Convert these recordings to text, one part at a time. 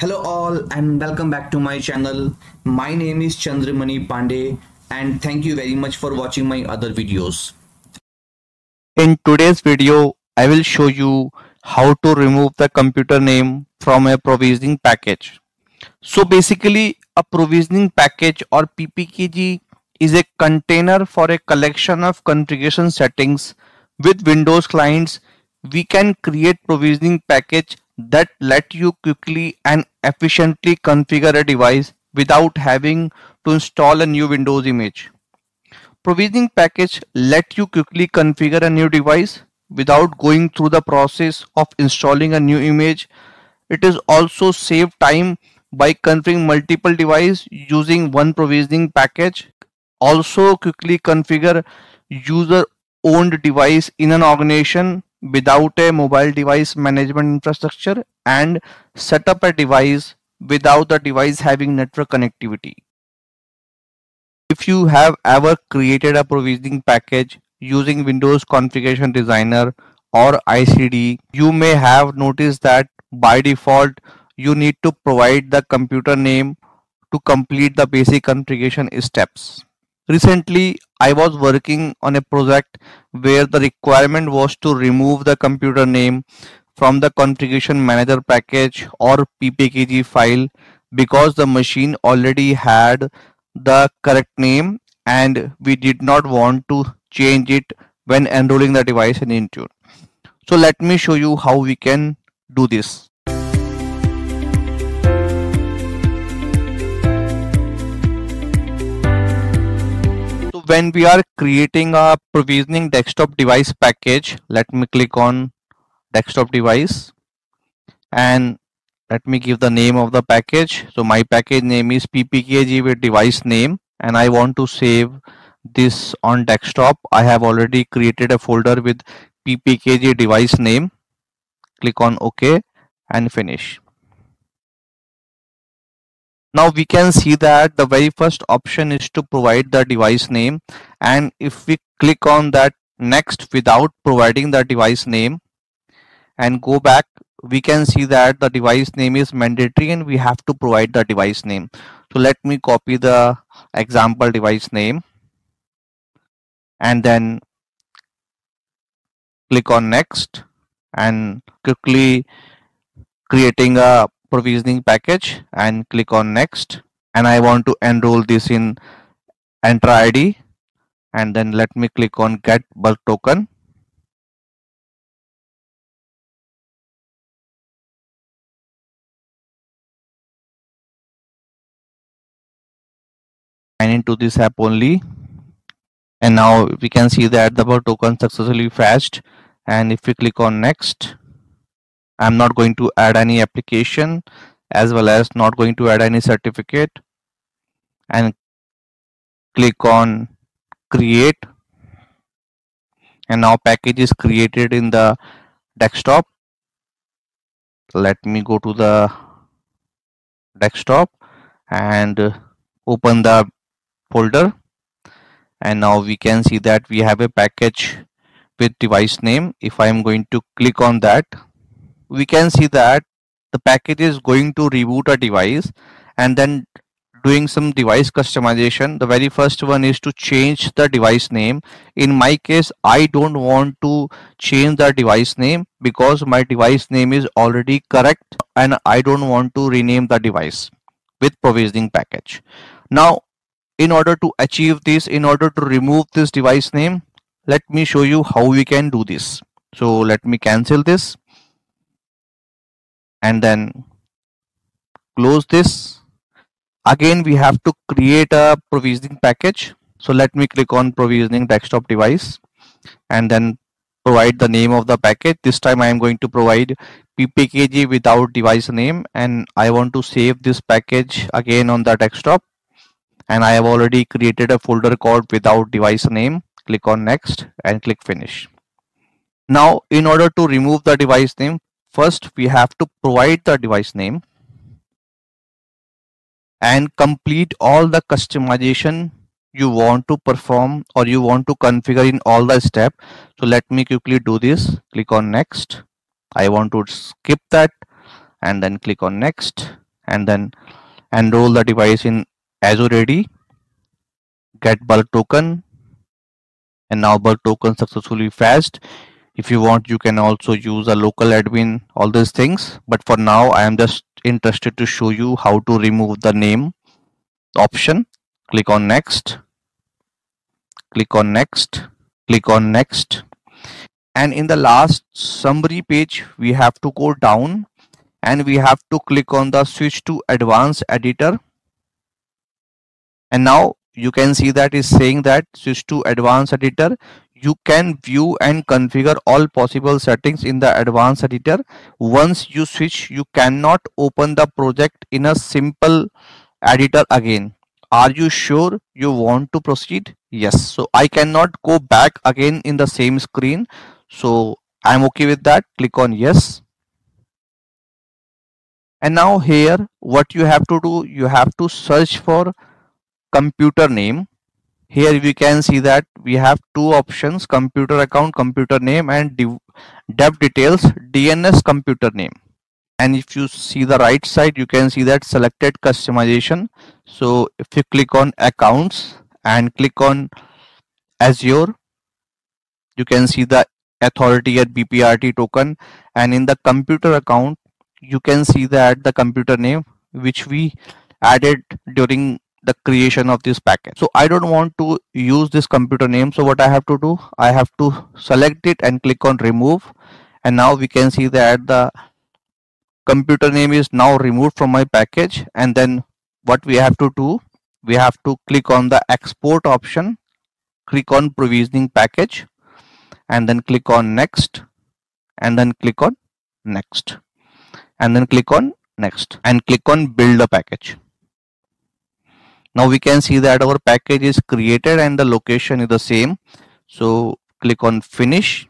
Hello all and welcome back to my channel. My name is Chander Mani Pandey and thank you very much for watching my other videos. In today's video, I will show you how to remove the computer name from a provisioning package. So basically a provisioning package or PPKG is a container for a collection of configuration settings with Windows clients. We can create provisioning package that let you quickly and efficiently configure a device without having to install a new Windows image. Provisioning package let you quickly configure a new device without going through the process of installing a new image. It is also save time by configuring multiple devices using one provisioning package. Also quickly configure user owned device in an organization without a mobile device management infrastructure and set up a device without the device having network connectivity. If you have ever created a provisioning package using Windows Configuration Designer or ICD, you may have noticed that by default you need to provide the computer name to complete the basic configuration steps. Recently, I was working on a project where the requirement was to remove the computer name from the configuration manager package or ppkg file because the machine already had the correct name and we did not want to change it when enrolling the device in Intune. So let me show you how we can do this. When we are creating a provisioning desktop device package let me click on desktop device and let me give the name of the package. So my package name is ppkg with device name and i want to save this on desktop. I have already created a folder with ppkg device name. Click on ok and finish now we can see that the very first option is to provide the device name. And if we click on that next without providing the device name and go back we can see that the device name is mandatory and we have to provide the device name. So let me copy the example device name and then click on next and quickly creating a provisioning package and click on next. And I want to enroll this in Entra ID and then let me click on get bulk token. Sign into this app only. And now we can see that the bulk token successfully fetched. And if we click on next I'm not going to add any application as well as not going to add any certificate. And click on create. And now package is created in the desktop. Let me go to the desktop and open the folder. And now we can see that we have a package with device name. If I am going to click on that we can see that the package is going to reboot a device and then doing some device customization. The very first one is to change the device name. In my case i don't want to change the device name because my device name is already correct and i don't want to rename the device with provisioning package. Now in order to achieve this in order to remove this device name let me show you how we can do this. So let me cancel this and then close this. Again we have to create a provisioning package. So let me click on provisioning desktop device and then provide the name of the package. This time i am going to provide ppkg without device name and i want to save this package again on the desktop. And i have already created a folder called without device name. Click on next and click finish. Now in order to remove the device name first we have to provide the device name and complete all the customization you want to perform or you want to configure in all the step. So let me quickly do this. Click on next. I want to skip that and then click on next and then enroll the device in Azure AD, get bulk token, and now bulk token successfully fetched. If you want, you can also use a local admin, all these things. But for now, I am just interested to show you how to remove the name option. Click on next, click on next, click on next. And in the last summary page, we have to go down and we have to click on the switch to advanced editor and now you can see that is saying that switch to advanced editor you can view and configure all possible settings in the advanced editor. Once you switch you cannot open the project in a simple editor again. Are you sure you want to proceed? Yes. So i cannot go back again in the same screen. So i'm okay with that. Click on yes. And now here what you have to do you have to search for computer name here we can see that we have two options computer account computer name and dev details dns computer name. And if you see the right side you can see that selected customization. So if you click on accounts and click on azure you can see the authority at bprt token. And in the computer account you can see that the computer name which we added during the creation of this package so i don't want to use this computer name. So what i have to do i have to select it and click on remove. And now we can see that the computer name is now removed from my package. And then what we have to do we have to click on the export option click on provisioning package and then click on next and then click on next and then click on next and click on build a package now we can see that our package is created and the location is the same. So click on finish.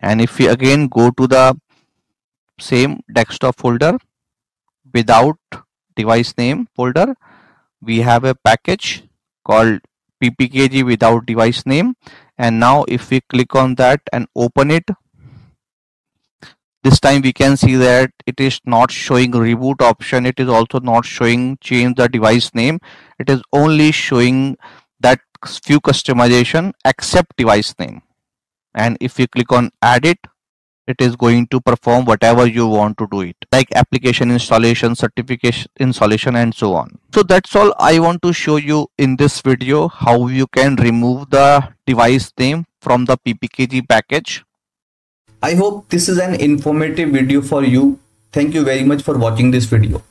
And if we again go to the same desktop folder without device name folder we have a package called ppkg without device name. And now if we click on that and open it this time we can see that it is not showing reboot option. It is also not showing change the device name. It is only showing that few customization except device name. And if you click on add it it is going to perform whatever you want to do it like application installation certification installation and so on. So that's all i want to show you in this video how you can remove the device name from the ppkg package I hope this is an informative video for you. Thank you very much for watching this video.